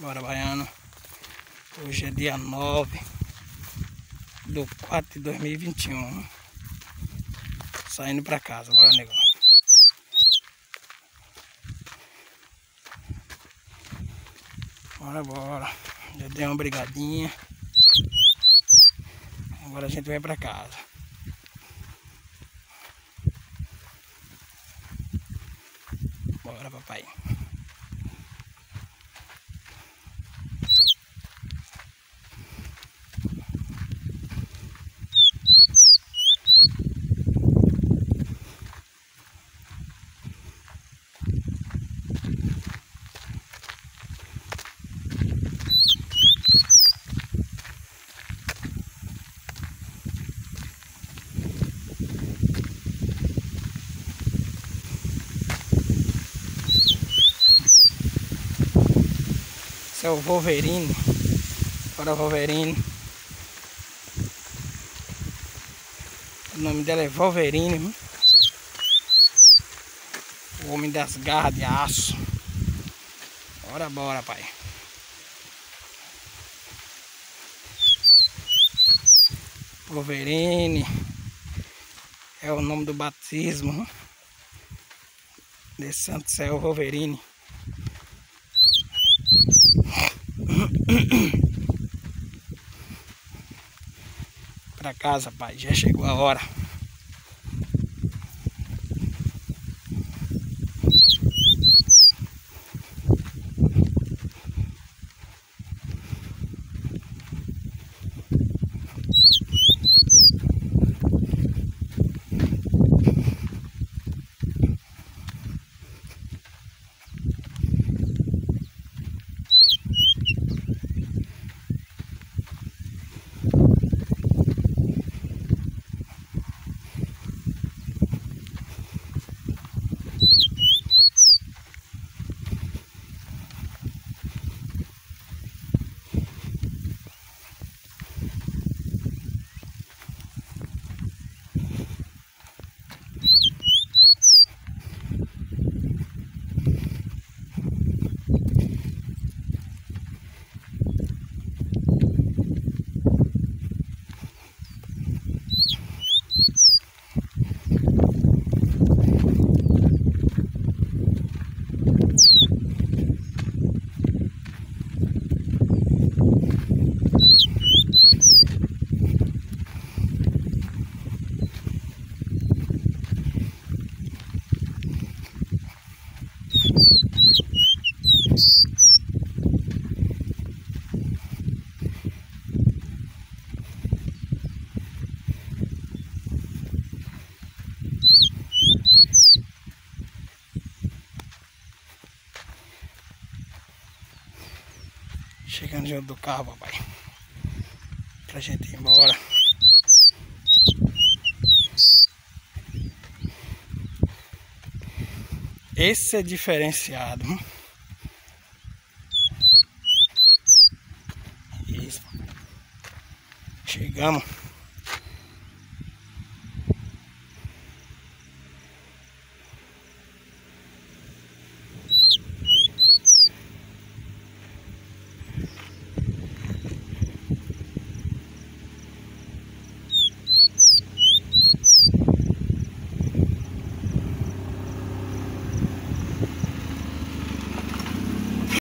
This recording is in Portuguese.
Bora, Baiano. Hoje é dia 9 do 4 de 2021. Saindo pra casa. Bora, negão. Bora, bora. Já dei uma brigadinha. Agora a gente vai pra casa. Bora, papai. Esse é o Wolverine. Bora, Wolverine. O nome dela é Wolverine. O homem das garras de aço. Bora, bora, pai. Wolverine. É o nome do batismo. Desse santo céu Wolverine. Pra casa, pai. Já chegou a hora. Chegando junto do carro, papai. Pra gente ir embora. Esse é diferenciado. Hum? Isso. Chegamos.